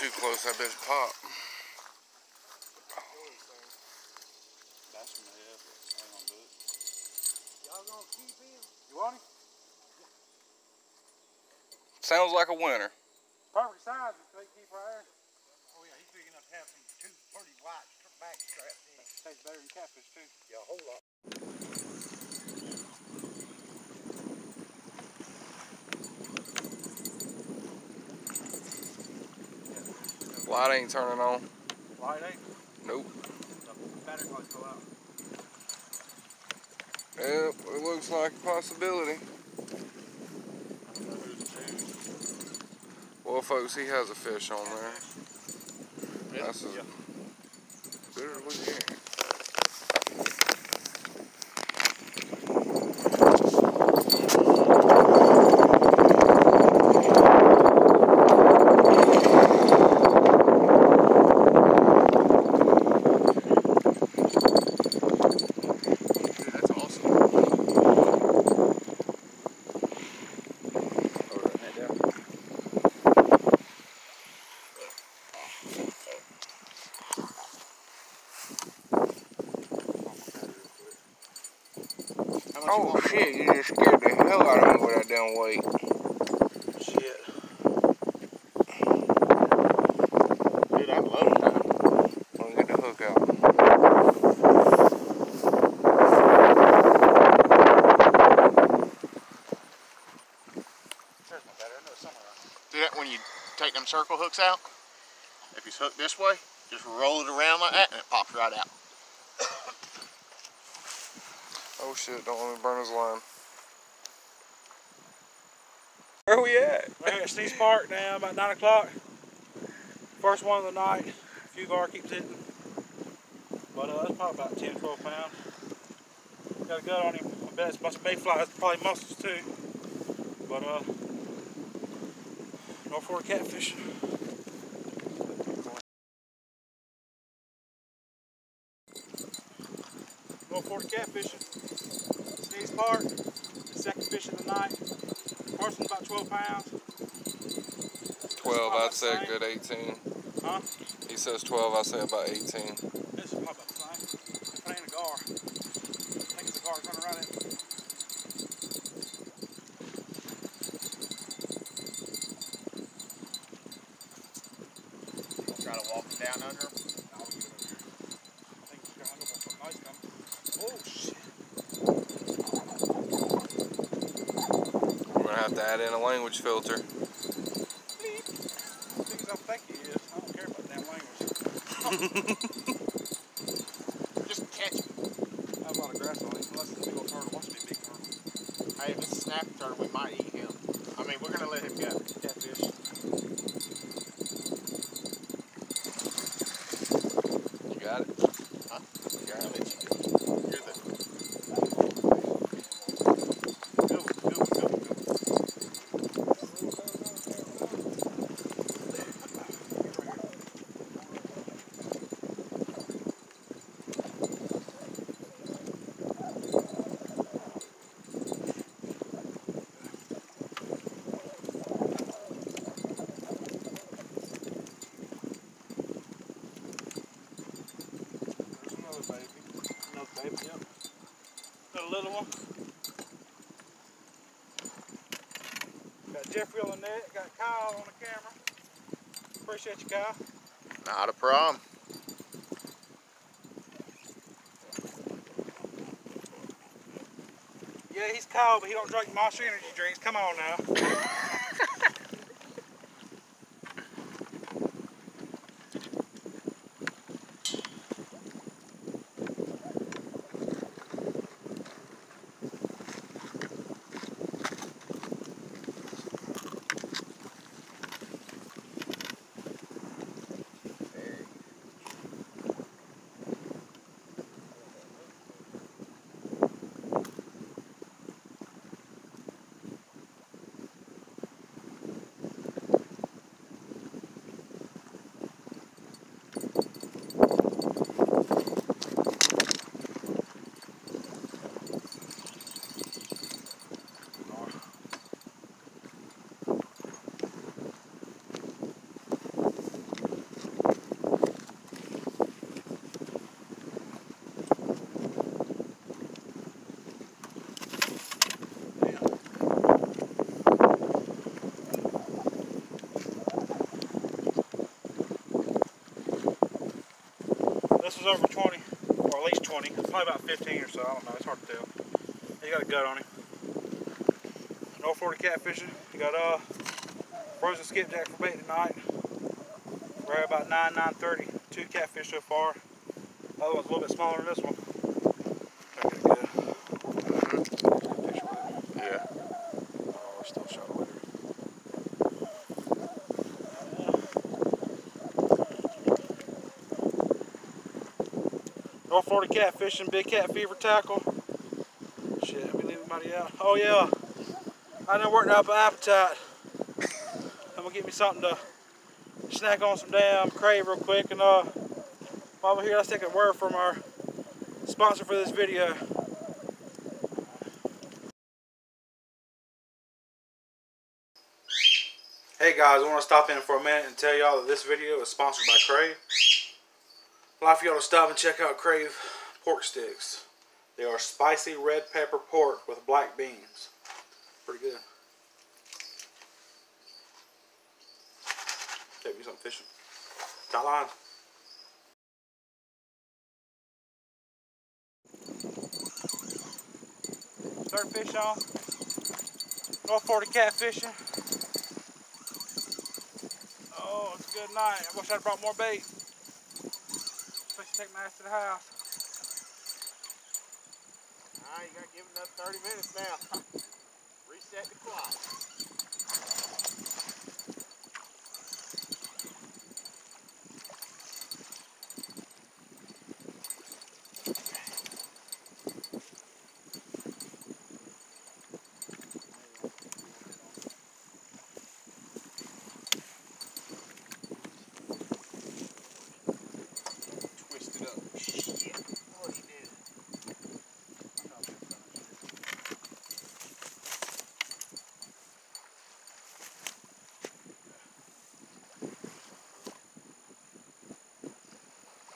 keep close, that bitch him? Sounds like a winner. Perfect size, if they keep right there. Oh yeah, he's big enough to have some two pretty white back straps in. Tastes better than catfish too. Yeah, a whole lot. Light ain't turning on. Light ain't. Nope. Battery go out. Yep, it looks like a possibility. Well, folks, he has a fish on there. That's a better look here. Dude, that's awesome. Oh shit, you just scared the hell out of me with that damn weight. Shit. Dude, I love that. Get the hook out. There's no better. I know somewhere. Do that when you take them circle hooks out. If it's hooked this way, just roll it around like that and it pops right out. Oh shit, don't let me burn his line. Where are we at? We're at Sneads Park now, about 9 o'clock. First one of the night. A few gar keeps hitting. But uh, it's probably about 10, 12 pounds. Got a gut on him. I bet it's must mayflies, probably mussels too. But uh, North Florida catfish. North Florida catfishing. Sneads Park. The second fish of the night. First one's about 12 pounds. 12, I'd say a good 18. Huh? He says 12, I say about 18. This is probably about the same. If it ain't a gar. I think it's a gar running right at me. Try to walk it down under 'em. I'll get it over here. I think it's got I know about some nice coming. Oh shit. We're gonna have to add in a language filter. Bleep. I think he is. I don't care about damn language. Just catch it. I have a grass on it. Unless it's a big old turtle. Wants to be a big turtle. Hey, if it's a snap turtle, we might eat him. I mean, we're gonna let him go. Catfish. You got it? Huh? You got it. let you go. You're the Good one, good one, good one, good one. There's another baby. Another baby, yep. Got a little one. Got Jeffrey on the net, got Kyle on the camera. Appreciate you, Kyle. not a problem. Yeah, he's Kyle, but he don't drink Monster Energy drinks. Come on now. 20. Probably about 15 or so. I don't know. It's hard to tell. He got a gut on him. North Florida catfishing. He got uh frozen skipjack for bait tonight. We're at about 9, 9.30. Two catfish so far. Other one's a little bit smaller than this one. Okay, good. Yeah. Oh, we're still shot later. North Florida catfishing, big cat fever tackle. Shit, anybody out. Oh yeah, I done worked up an appetite. I'm gonna get me something to snack on some damn crave real quick and uh while we're here let's take a word from our sponsor for this video. Hey guys, I want to stop in for a minute and tell y'all that this video is sponsored by Crave. Like for y'all to stop and check out Crave pork sticks. They are spicy red pepper pork with black beans. Pretty good. Take me some fishing. Top line. Third fish on. North Florida catfishing. Oh, it's a good night. I wish I'd brought more bait. To take my ass to the house. Alright, you gotta give it another 30 minutes now. Reset the clock.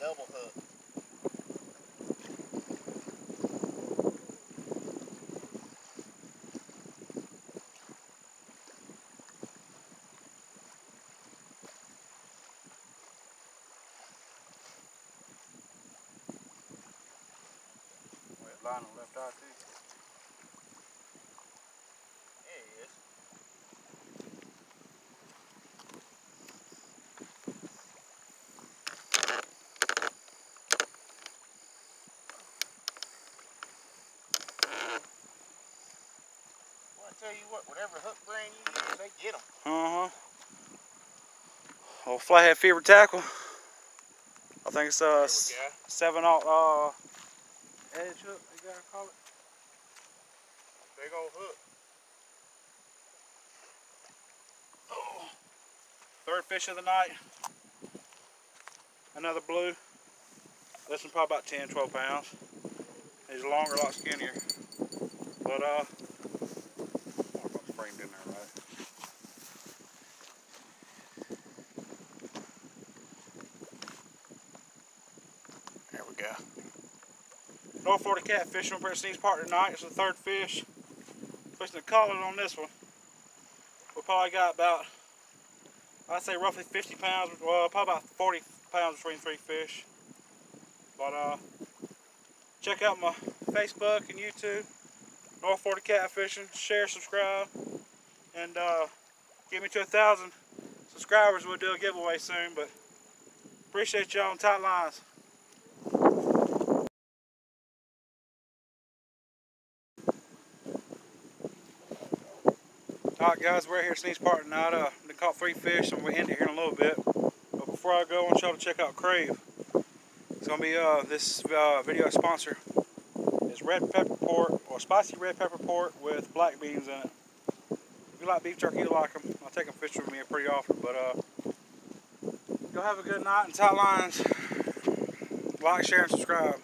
Double hook. Wait, line on left eye too. Tell you what, whatever hook brand you use, they get them. Uh huh. Oh, flathead fever tackle. I think it's uh we go. seven aught uh edge hook. You gotta call it. Big old hook. Third fish of the night. Another blue. This one's probably about 10, 12 pounds. He's longer, a lot skinnier. But, uh, in there? There we go. North Florida catfish on Prestige Park tonight. It's the third fish. Fishing the collar on this one. We probably got about, I'd say roughly 50 pounds, well, probably about 40 pounds between three fish. But, uh, check out my Facebook and YouTube, North Florida Catfishing. Share, subscribe, and, uh, get me to a thousand subscribers. We'll do a giveaway soon, but appreciate y'all on tight lines. Alright guys, we're here at Sneads Park tonight. Uh, we caught three fish and we'll end it here in a little bit. But before I go, I want y'all to check out Crave. It's gonna be uh, this uh, video sponsor is red pepper pork or spicy red pepper pork with black beans in it. Like beef jerky, you like them. I take them fishing with me pretty often. But uh, y'all have a good night and tight lines. Like, share, and subscribe.